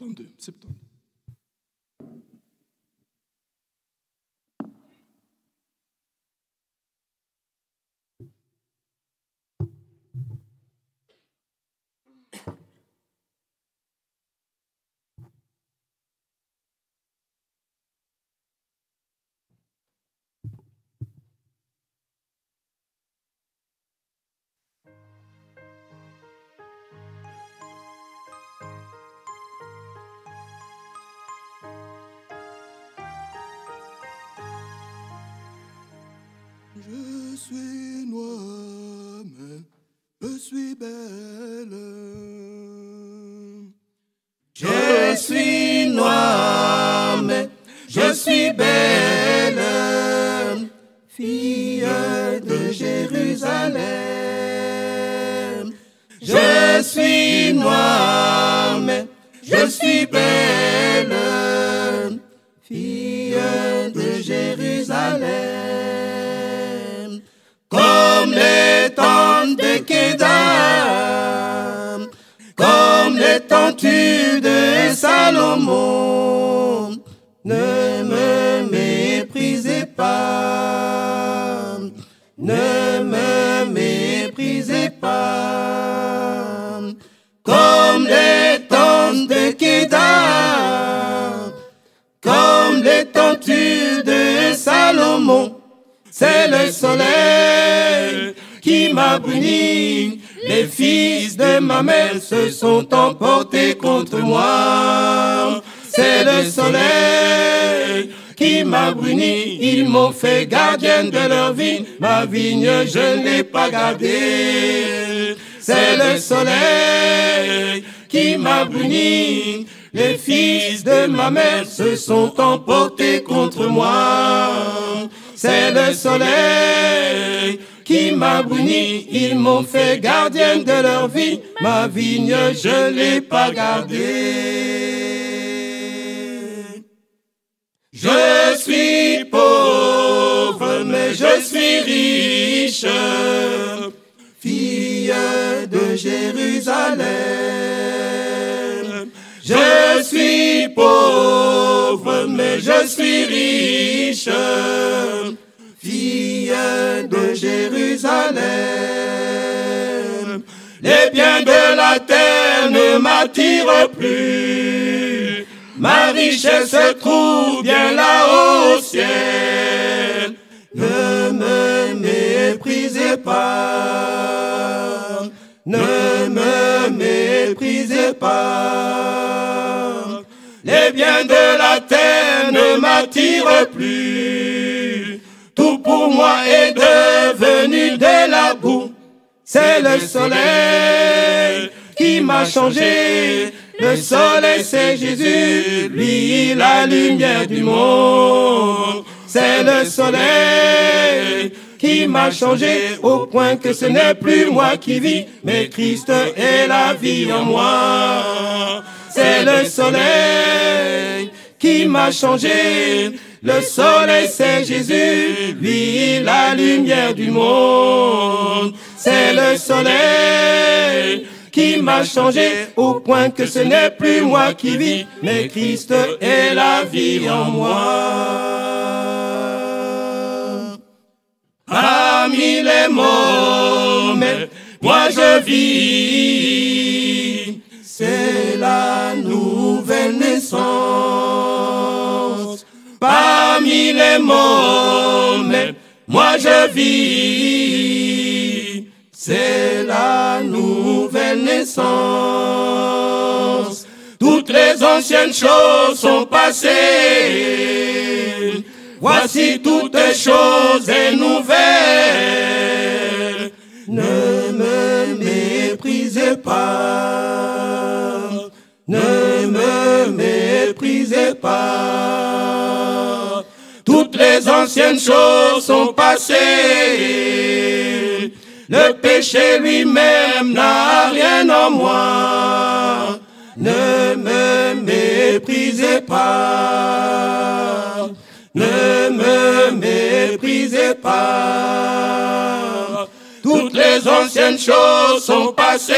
72, 72. Je suis noire, je suis belle. Je suis noire, je suis belle, fille de Jérusalem. Je suis noire, comme les tentues de Salomon. Ne me méprisez pas, ne me méprisez pas, comme les tentes de Kédar, comme les tentues de Salomon. C'est le soleil qui m'a bruni. Les fils de ma mère se sont emportés contre moi. C'est le soleil qui m'a bruni. Ils m'ont fait gardienne de leur vie. Ma vigne, je ne l'ai pas gardée. C'est le soleil qui m'a bruni. Les fils de ma mère se sont emportés contre moi. C'est le soleil qui m'a bruni. Ils m'ont fait gardienne de leur vie. Ma vigne, je ne l'ai pas gardée. Je suis pauvre, mais je suis riche. Fille de Jérusalem. Je suis pauvre, mais je suis riche. Fille de Jérusalem. Les biens de la terre ne m'attirent plus. Ma richesse se trouve bien là au ciel. Ne me méprisez pas. Ne me méprisez pas. Les biens de la terre ne m'attirent plus. Pour moi est devenu de la boue. C'est le soleil qui m'a changé. Le soleil, c'est Jésus, lui, la lumière du monde. C'est le soleil qui m'a changé au point que ce n'est plus moi qui vis, mais Christ est la vie en moi. C'est le soleil qui m'a changé. Le soleil, c'est Jésus, lui, la lumière du monde. C'est le soleil qui m'a changé au point que ce n'est plus moi qui vis, mais Christ est la vie en moi. Parmi les morts, mais moi je vis, c'est la nouvelle naissance. Parmi les mais moi je vis, c'est la nouvelle naissance. Toutes les anciennes choses sont passées. Voici toutes choses est nouvelles. Ne me méprisez pas. Ne pas. Toutes les anciennes choses sont passées. Le péché lui-même n'a rien en moi. Ne me méprisez pas. Ne me méprisez pas. Toutes les anciennes choses sont passées.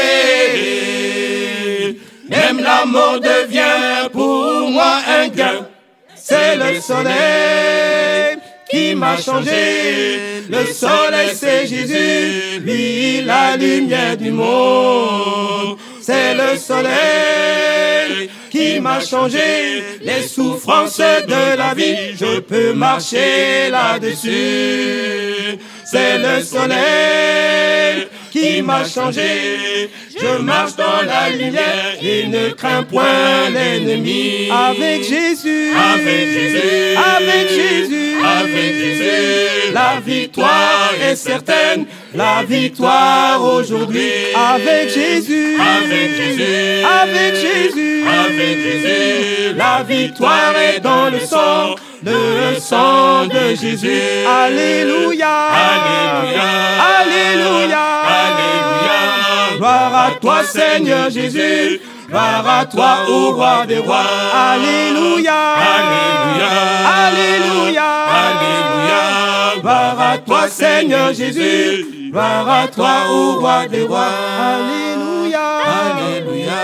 Même la mort devient pour moi un gain. C'est le soleil qui m'a changé. Le soleil, c'est Jésus, lui, la lumière du monde. C'est le soleil qui m'a changé. Les souffrances de la vie, je peux marcher là-dessus. C'est le soleil qui m'a changé. Je marche dans la lumière. Et ne crains point l'ennemi. Avec Jésus, avec Jésus, avec Jésus, avec Jésus, la victoire est certaine. La victoire aujourd'hui. Avec Jésus, avec Jésus, avec Jésus, avec Jésus, la victoire est dans le sang, le sang de Jésus. Alléluia, Alléluia, Alléluia, Alléluia. Gloire à toi, Seigneur Jésus. Gloire à toi, ô roi des rois. Alléluia, Alléluia, Alléluia, Alléluia. Gloire à toi, Seigneur Jésus. Gloire à toi, ô roi des rois. Alléluia, Alléluia,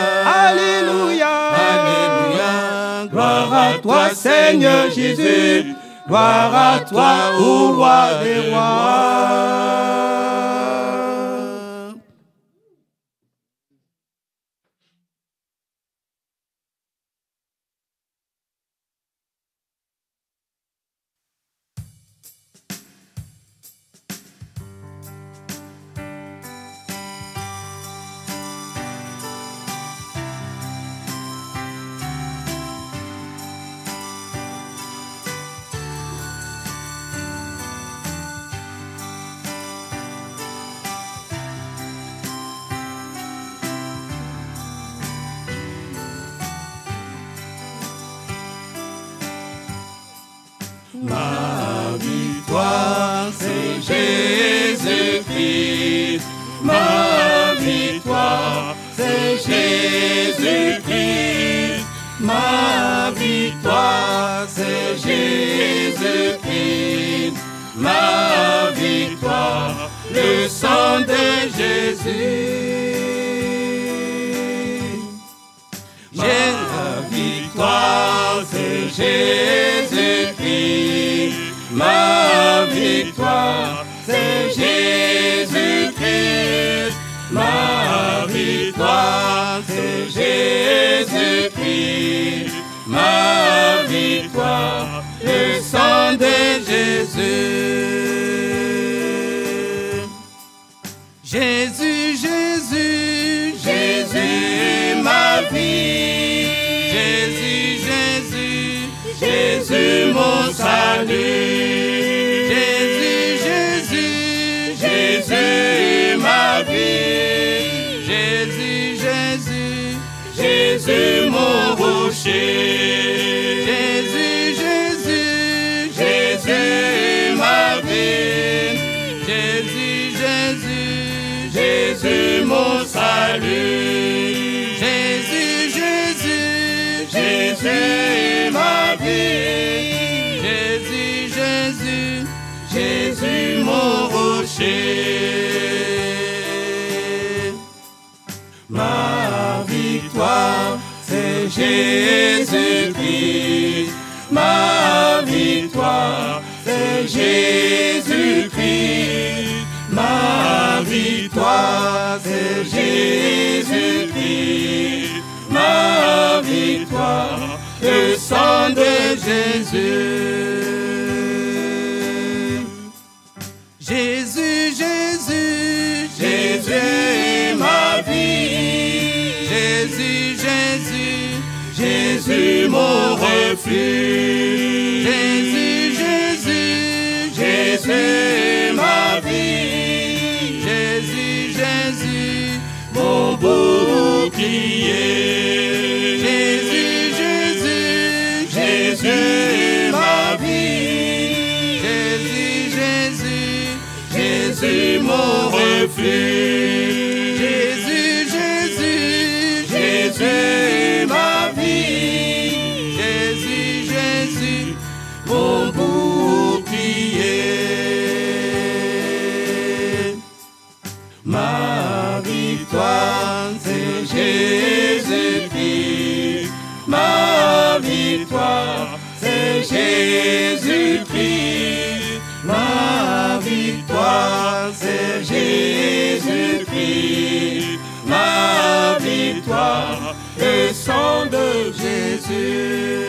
Alléluia, Alléluia. Gloire à toi, Seigneur Jésus. Gloire à toi, ô roi des rois. Jésus-Christ. Ma victoire, le sang de Jésus. Jésus, Jésus, Jésus, ma vie. Jésus, Jésus, Jésus, mon salut. Jésus, mon rocher. Jésus, Jésus, Jésus, ma vie. Jésus, Jésus, Jésus, mon salut. Jésus, Jésus, Jésus, ma vie. Jésus, Jésus, Jésus, mon rocher. Jésus-Christ. Ma victoire, c'est Jésus-Christ. Ma victoire, c'est Jésus-Christ. Ma victoire, le sang de Jésus. Jésus, Jésus, Jésus, Jésus, ma vie. Jésus, Jésus, mon bouclier. Jésus, Jésus, Jésus, ma vie. Jésus, Jésus, Jésus, mon refuge. C'est Jésus-Christ. Ma victoire, c'est Jésus-Christ. Ma victoire, le sang de Jésus.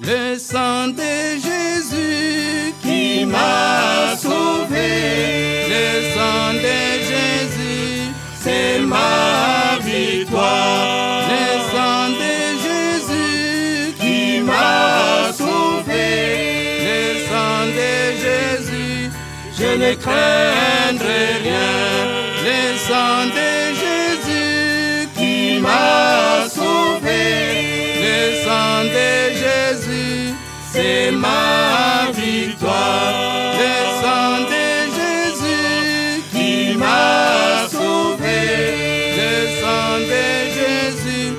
Le sang de Jésus qui m'a craindrai rien. Le sang de Jésus qui m'a sauvé. Le sang de Jésus, c'est ma victoire. Le sang de Jésus qui m'a sauvé. Le sang de Jésus,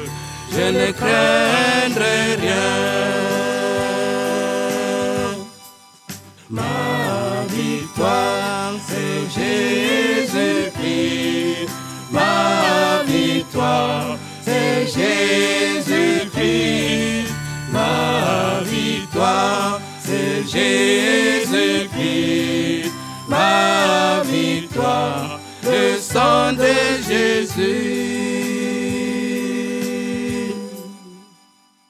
je ne craindrai rien.